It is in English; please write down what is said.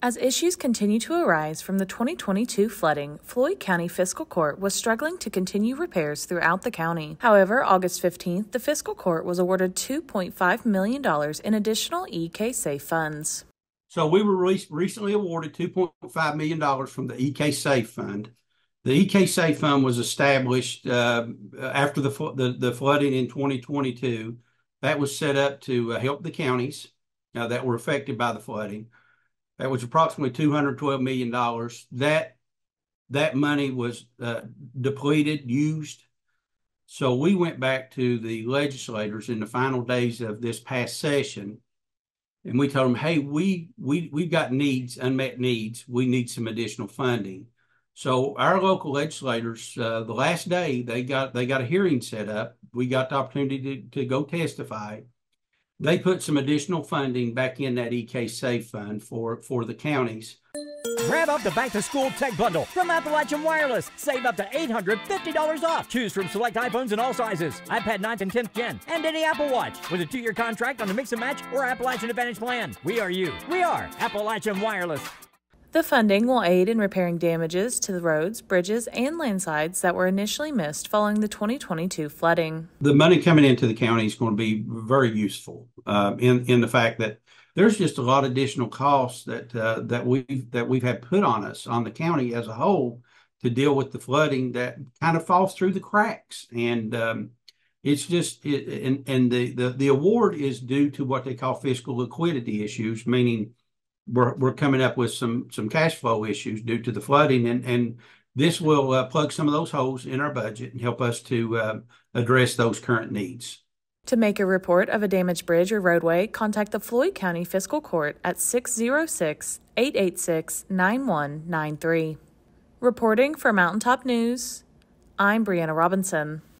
As issues continue to arise from the 2022 flooding, Floyd County Fiscal Court was struggling to continue repairs throughout the county. However, August 15th, the Fiscal Court was awarded $2.5 million in additional EK Safe funds. So we were re- recently awarded $2.5 million from the EK Safe Fund. The EK Safe Fund was established uh, after the, the, the, flooding in 2022. That was set up to uh, help the counties uh, that were affected by the flooding. That was approximately $212 million. That, that money was uh, depleted, used. So we went back to the legislators in the final days of this past session and we told them, hey, we, we, we've got needs, unmet needs. We need some additional funding. So our local legislators, uh, the last day they got they got a hearing set up. We got the opportunity to, to go testify they put some additional funding back in that EK Safe Fund for, for the counties. Grab up the back to school tech bundle from Appalachian Wireless. Save up to $850 off. Choose from select iPhones in all sizes, iPad 9th and 10th gen, and any Apple Watch with a two year contract on the Mix and Match or Appalachian Advantage plan. We are you. We are Appalachian Wireless. The funding will aid in repairing damages to the roads, bridges, and landslides that were initially missed following the 2022 flooding. The money coming into the county is going to be very useful uh, in in the fact that there's just a lot of additional costs that uh, that we've that we've had put on us on the county as a whole to deal with the flooding that kind of falls through the cracks and. Um, it's just it, and and the, the the award is due to what they call fiscal liquidity issues, meaning we're, we're coming up with some some cash flow issues due to the flooding, and and this will uh, plug some of those holes in our budget and help us to uh, address those current needs. To make a report of a damaged bridge or roadway, contact the Floyd County Fiscal Court at 606 886 9193. Reporting for Mountaintop News, I'm Brianna Robinson.